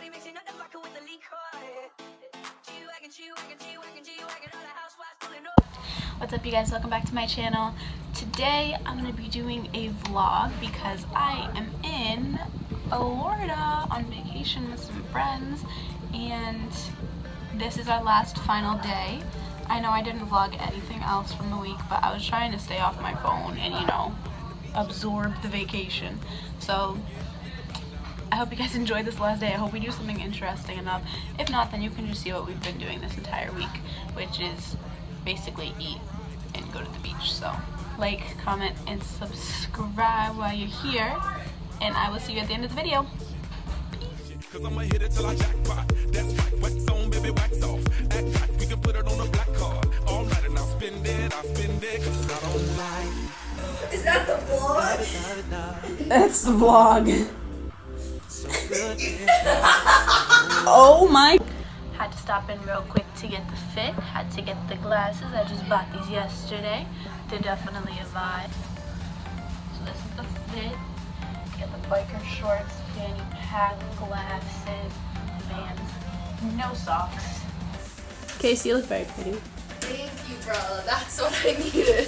Shorty mixing up the vodka with the. What's up you guys? Welcome back to my channel. Today I'm to be doing a vlog because I am in Florida on vacation with some friends and this is our last final day. I know I didn't vlog anything else from the week but I was trying to stay off my phone and you know absorb the vacation. So I hope you guys enjoyed this last day. I hope we do something interesting enough. If not, then you can just see what we've been doing this entire week, which is basically eat and go to the beach. So like, comment, and subscribe while you're here. And I will see you at the end of the video. Cause I'ma hit it till I jackpot. That's right, wax on, baby, wax off. Act right, we can put it on a black card. All night and I'll spend it, I'll spend it, cause I don't like Is that the vlog? That's the vlog. oh my. Had to stop in real quick to get the fit. Had to get the glasses. I just bought these yesterday. They're definitely a vibe. So this is the fit. Get the biker shorts, fanny pack, glasses, vans, no socks. Casey, you look very pretty. Thank you, bro. That's what I needed.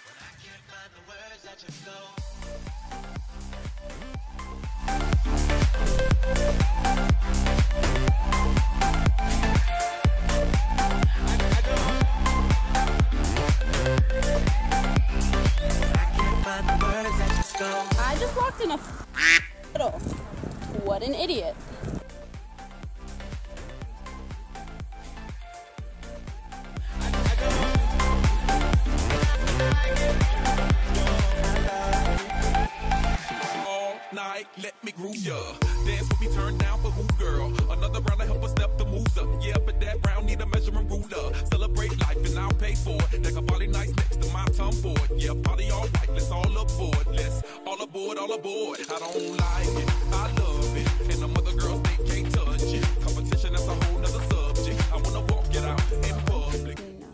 Let me groove ya. Dance with me, turn down for who, girl? Another round to help us step the moves up. Yeah, but that round need a measuring ruler. Celebrate life and I'll pay for it. Like a body nice next to my Tom Ford. Yeah, party all right. Let's all aboard. Let's all aboard, all aboard. I don't like it. I love it. And the other girls, they can't touch it. Competition, that's a whole nother subject. I wanna walk it out in public. No,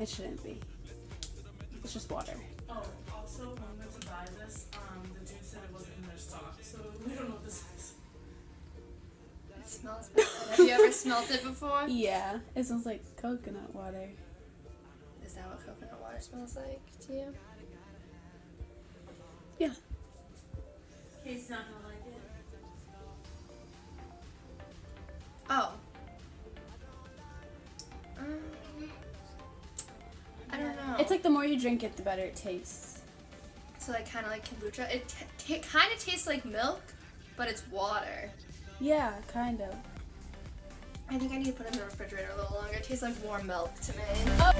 it shouldn't be. It's just water. We don't know what this is. It smells bad. Have you ever smelt it before? Yeah, it smells like coconut water. Is that what coconut water smells like to you? Yeah. Casey's not gonna like it. Oh. Um, I don't know. It's like the more you drink it, the better it tastes. So like kind of like kombucha. It t- t- kind of tastes like milk, but it's water. Yeah, kind of. I think I need to put it in the refrigerator a little longer. It tastes like warm milk to me. Like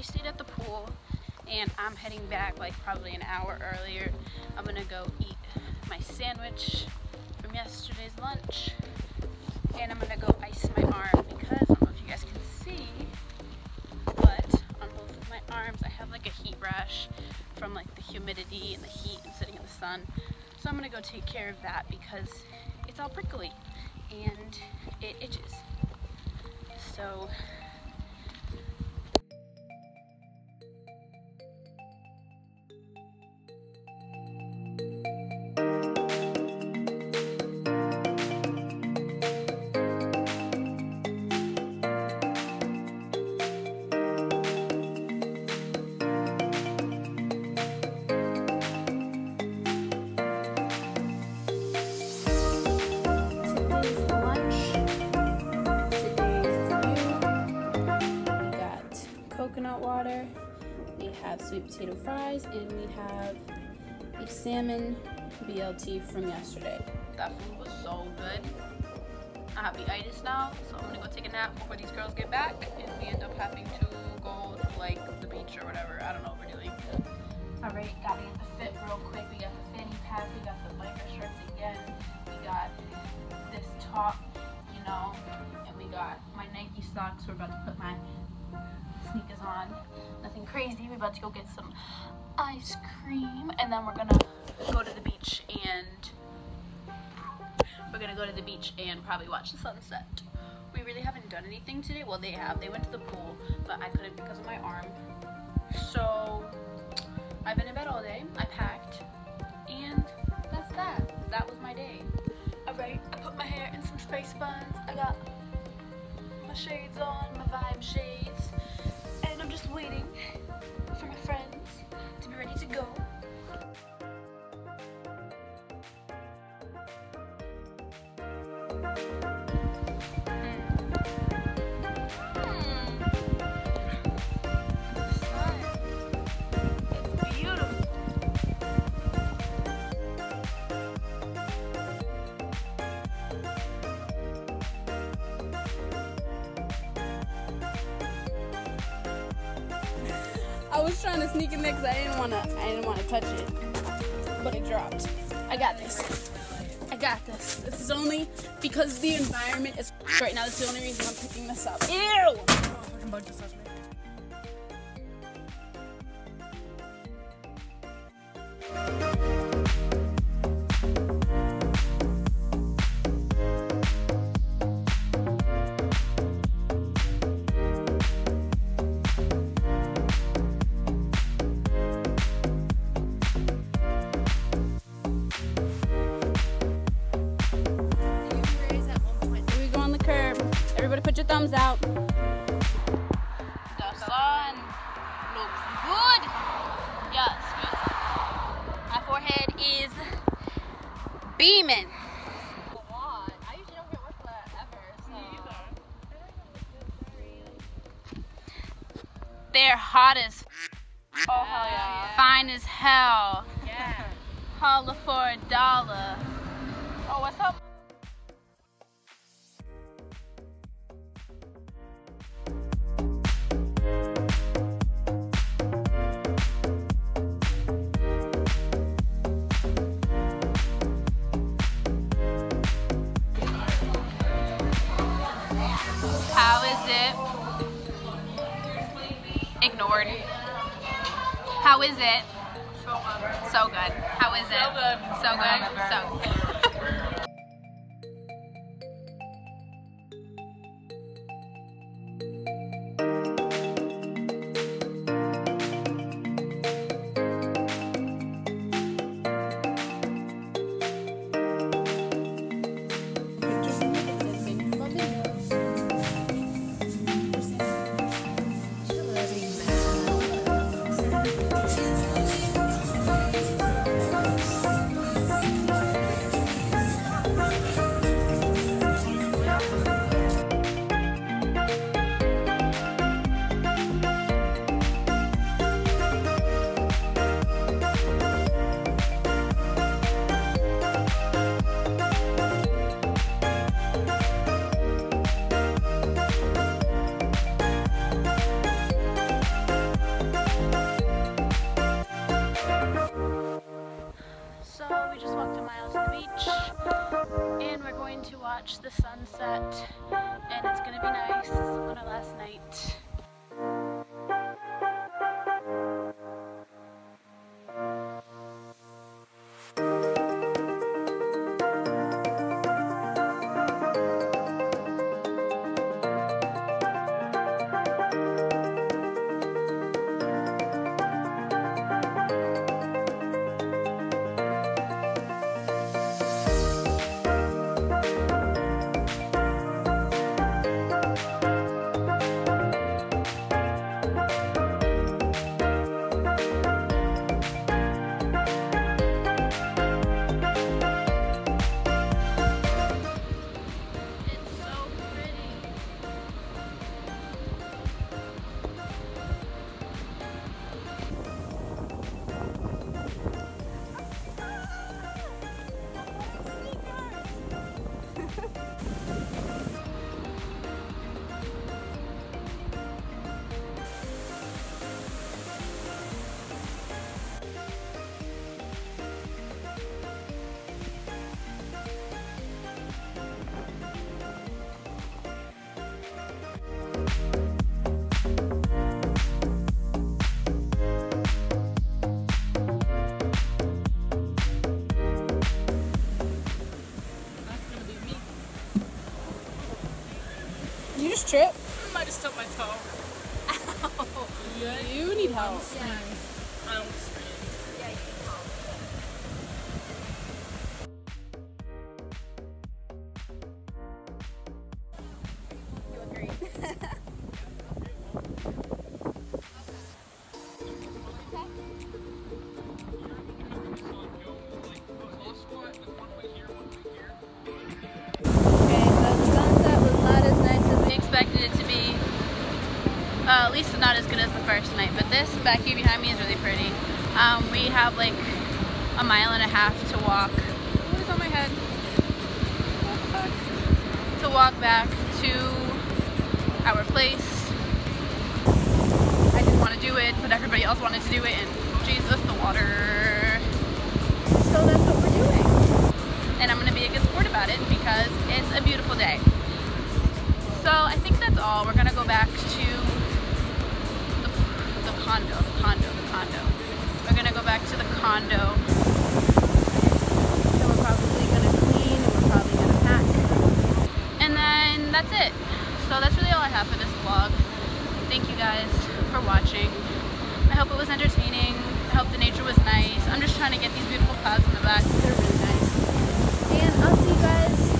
they stayed at the pool, and I'm heading back like probably an hour earlier. I'm gonna go eat my sandwich from yesterday's lunch, and I'm gonna go ice my arm because I don't know if you guys can see, but on both of my arms I have like a heat rash from like the humidity and the heat and sitting in the sun. So I'm gonna go take care of that because it's all prickly and it itches. So fries, and we have a salmon BLT from yesterday. That food was so good. I have the itis now, so I'm gonna go take a nap before these girls get back, and we end up having to go to like the beach or whatever. I don't know what we're doing. All right, gotta get the fit real quick. We got the fanny pack, we got the biker shirts again, we got this top, you know, and we got my Nike socks. We're about to put my sneakers on. Nothing crazy. We're about to go get some ice cream, and then we're gonna go to the beach and we're gonna go to the beach and probably watch the sunset. We really haven't done anything today. Well, they have. They went to the pool, but I couldn't because of my arm. So I've been in bed all day. I packed, and that's that. That was my day. All right, I put my hair in some space buns. I got my shades on, my vibe shades, was trying to sneak in there because I didn't want to. I didn't want to touch it, but it dropped. I got this. I got this. This is only because the environment is right now. That's the only reason I'm picking this up. Ew. Everybody, put your thumbs out. The sun looks good. Yes, my forehead is beaming. They're hot as Oh hell yeah. fine as hell. Yeah. Holla for a dollar. Oh, what's up? How is it? Ignored. How is it? So good. How is it? So good. So good. Walked a mile to the beach. And we're going to watch the sunset. And it's gonna be nice. On our last night. You just trip. I just stubbed my toe. You need help. I don't um, back here behind me is really pretty. Um, we have like a mile and a half to walk. What is on my head? To walk back to our place. I didn't want to do it, but everybody else wanted to do it, and Jesus, the water. So that's what we're doing and I'm gonna be a good sport about it because it's a beautiful day. So I think that's all. We're gonna go back to condo, condo, condo. We're gonna go back to the condo. And we're probably gonna clean and we're probably gonna pack. And then that's it. So that's really all I have for this vlog. Thank you guys for watching. I hope it was entertaining. I hope the nature was nice. I'm just trying to get these beautiful clouds in the back. They're really nice. And I'll see you guys